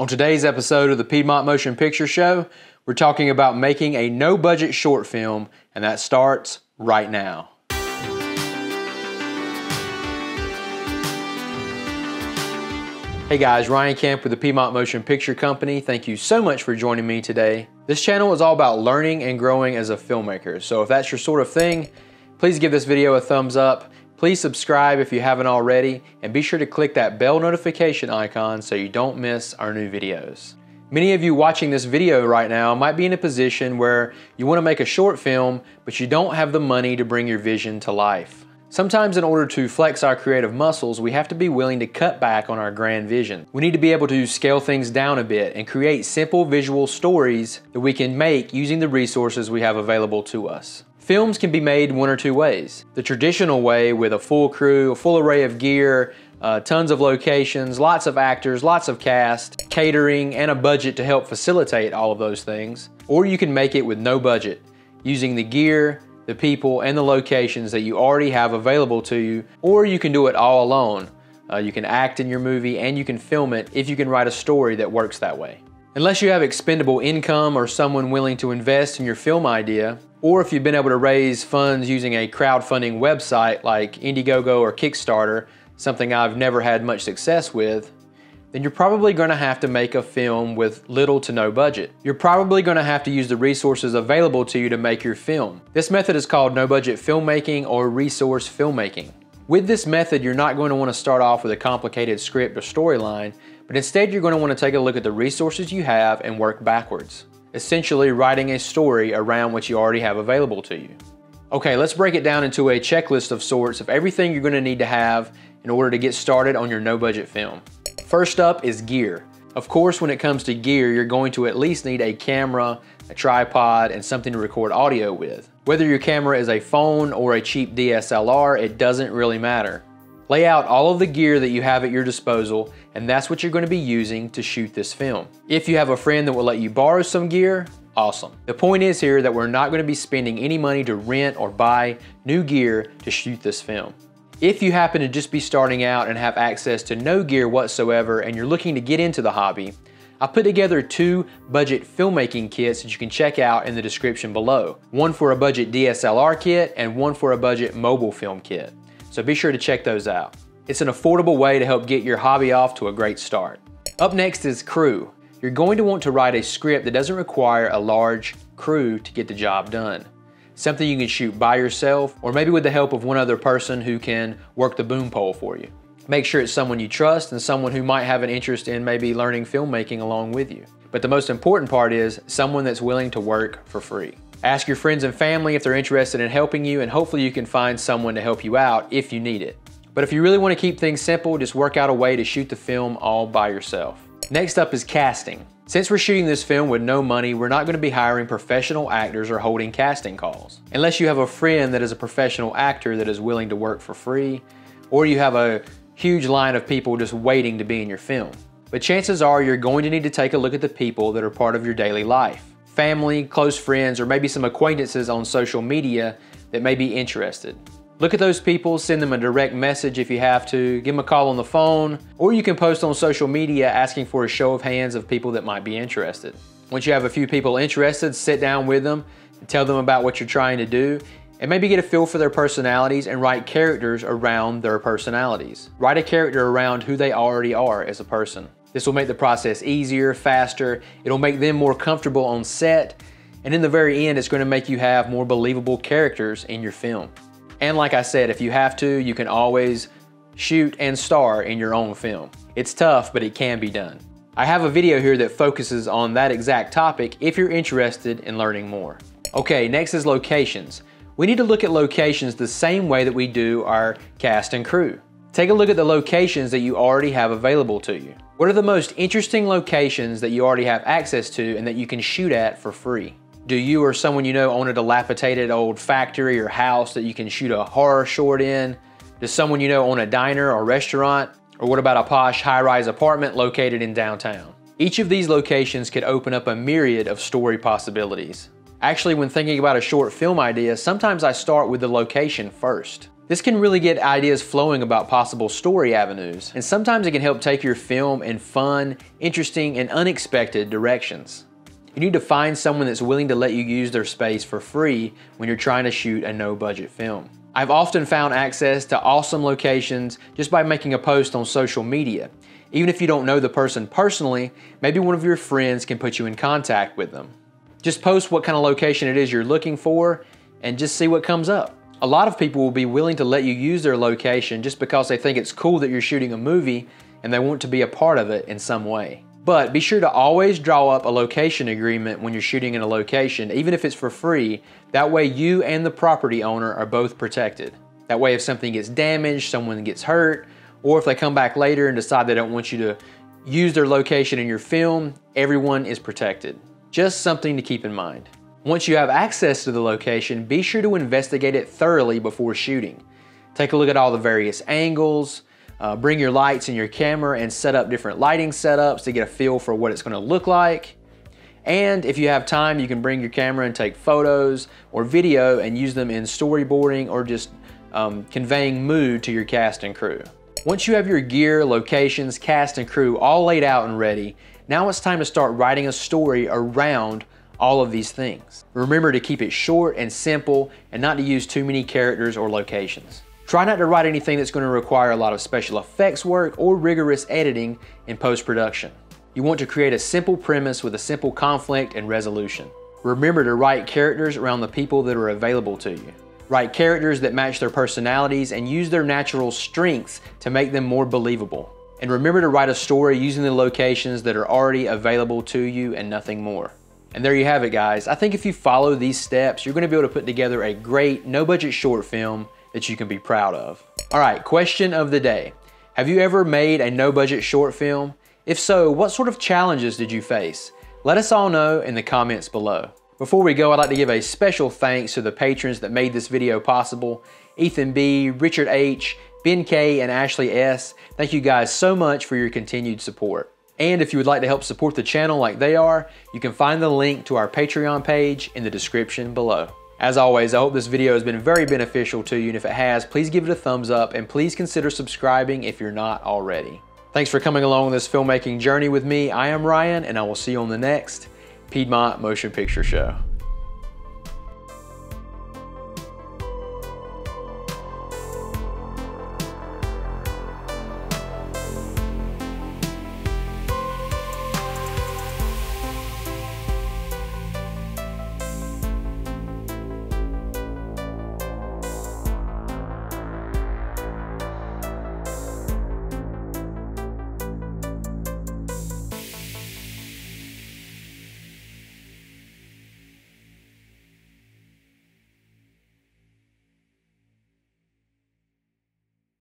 On today's episode of the Piedmont Motion Picture Show, we're talking about making a no budget short film, and that starts right now. Hey guys, Ryan Camp with the Piedmont Motion Picture Company. Thank you so much for joining me today. This channel is all about learning and growing as a filmmaker, so if that's your sort of thing, please give this video a thumbs up. Please subscribe if you haven't already, and be sure to click that bell notification icon so you don't miss our new videos. Many of you watching this video right now might be in a position where you want to make a short film, but you don't have the money to bring your vision to life. Sometimes in order to flex our creative muscles, we have to be willing to cut back on our grand vision. We need to be able to scale things down a bit and create simple visual stories that we can make using the resources we have available to us. Films can be made one or two ways. The traditional way with a full crew, a full array of gear, uh, tons of locations, lots of actors, lots of cast, catering, and a budget to help facilitate all of those things. Or you can make it with no budget, using the gear, the people, and the locations that you already have available to you, or you can do it all alone. Uh, you can act in your movie and you can film it if you can write a story that works that way. Unless you have expendable income or someone willing to invest in your film idea, or if you've been able to raise funds using a crowdfunding website like Indiegogo or Kickstarter, something I've never had much success with, then you're probably going to have to make a film with little to no budget. You're probably going to have to use the resources available to you to make your film. This method is called no budget filmmaking or resource filmmaking. With this method, you're not going to want to start off with a complicated script or storyline, but instead you're going to want to take a look at the resources you have and work backwards, essentially writing a story around what you already have available to you. Okay, let's break it down into a checklist of sorts of everything you're going to need to have in order to get started on your no budget film. First up is gear. Of course, when it comes to gear, you're going to at least need a camera, a tripod, and something to record audio with. Whether your camera is a phone or a cheap DSLR, it doesn't really matter. Lay out all of the gear that you have at your disposal, and that's what you're going to be using to shoot this film. If you have a friend that will let you borrow some gear, awesome. The point is here that we're not going to be spending any money to rent or buy new gear to shoot this film. If you happen to just be starting out and have access to no gear whatsoever and you're looking to get into the hobby, I put together two budget filmmaking kits that you can check out in the description below. One for a budget DSLR kit and one for a budget mobile film kit. So be sure to check those out. It's an affordable way to help get your hobby off to a great start. Up next is crew. You're going to want to write a script that doesn't require a large crew to get the job done something you can shoot by yourself, or maybe with the help of one other person who can work the boom pole for you. Make sure it's someone you trust and someone who might have an interest in maybe learning filmmaking along with you. But the most important part is someone that's willing to work for free. Ask your friends and family if they're interested in helping you, and hopefully you can find someone to help you out if you need it. But if you really want to keep things simple, just work out a way to shoot the film all by yourself. Next up is casting. Since we're shooting this film with no money, we're not going to be hiring professional actors or holding casting calls. Unless you have a friend that is a professional actor that is willing to work for free, or you have a huge line of people just waiting to be in your film. But chances are you're going to need to take a look at the people that are part of your daily life. Family, close friends, or maybe some acquaintances on social media that may be interested. Look at those people, send them a direct message if you have to, give them a call on the phone, or you can post on social media asking for a show of hands of people that might be interested. Once you have a few people interested, sit down with them tell them about what you're trying to do and maybe get a feel for their personalities and write characters around their personalities. Write a character around who they already are as a person. This will make the process easier, faster, it'll make them more comfortable on set, and in the very end, it's going to make you have more believable characters in your film. And like I said, if you have to, you can always shoot and star in your own film. It's tough, but it can be done. I have a video here that focuses on that exact topic if you're interested in learning more. Okay, next is locations. We need to look at locations the same way that we do our cast and crew. Take a look at the locations that you already have available to you. What are the most interesting locations that you already have access to and that you can shoot at for free? Do you or someone you know own a dilapidated old factory or house that you can shoot a horror short in? Does someone you know own a diner or restaurant? Or what about a posh high-rise apartment located in downtown? Each of these locations could open up a myriad of story possibilities. Actually, when thinking about a short film idea, sometimes I start with the location first. This can really get ideas flowing about possible story avenues, and sometimes it can help take your film in fun, interesting, and unexpected directions. You need to find someone that's willing to let you use their space for free when you're trying to shoot a no budget film. I've often found access to awesome locations just by making a post on social media. Even if you don't know the person personally, maybe one of your friends can put you in contact with them. Just post what kind of location it is you're looking for and just see what comes up. A lot of people will be willing to let you use their location just because they think it's cool that you're shooting a movie and they want to be a part of it in some way. But be sure to always draw up a location agreement when you're shooting in a location, even if it's for free. That way you and the property owner are both protected. That way if something gets damaged, someone gets hurt, or if they come back later and decide they don't want you to use their location in your film, everyone is protected. Just something to keep in mind. Once you have access to the location, be sure to investigate it thoroughly before shooting. Take a look at all the various angles, uh, bring your lights and your camera and set up different lighting setups to get a feel for what it's gonna look like. And if you have time, you can bring your camera and take photos or video and use them in storyboarding or just um, conveying mood to your cast and crew. Once you have your gear, locations, cast and crew all laid out and ready, now it's time to start writing a story around all of these things. Remember to keep it short and simple and not to use too many characters or locations. Try not to write anything that's going to require a lot of special effects work or rigorous editing in post-production. You want to create a simple premise with a simple conflict and resolution. Remember to write characters around the people that are available to you. Write characters that match their personalities and use their natural strengths to make them more believable. And remember to write a story using the locations that are already available to you and nothing more. And there you have it guys. I think if you follow these steps, you're gonna be able to put together a great no budget short film that you can be proud of. All right, question of the day. Have you ever made a no budget short film? If so, what sort of challenges did you face? Let us all know in the comments below. Before we go, I'd like to give a special thanks to the patrons that made this video possible. Ethan B, Richard H, Ben K, and Ashley S. Thank you guys so much for your continued support. And if you would like to help support the channel like they are, you can find the link to our Patreon page in the description below. As always, I hope this video has been very beneficial to you, and if it has, please give it a thumbs up, and please consider subscribing if you're not already. Thanks for coming along this filmmaking journey with me. I am Ryan, and I will see you on the next Piedmont Motion Picture Show.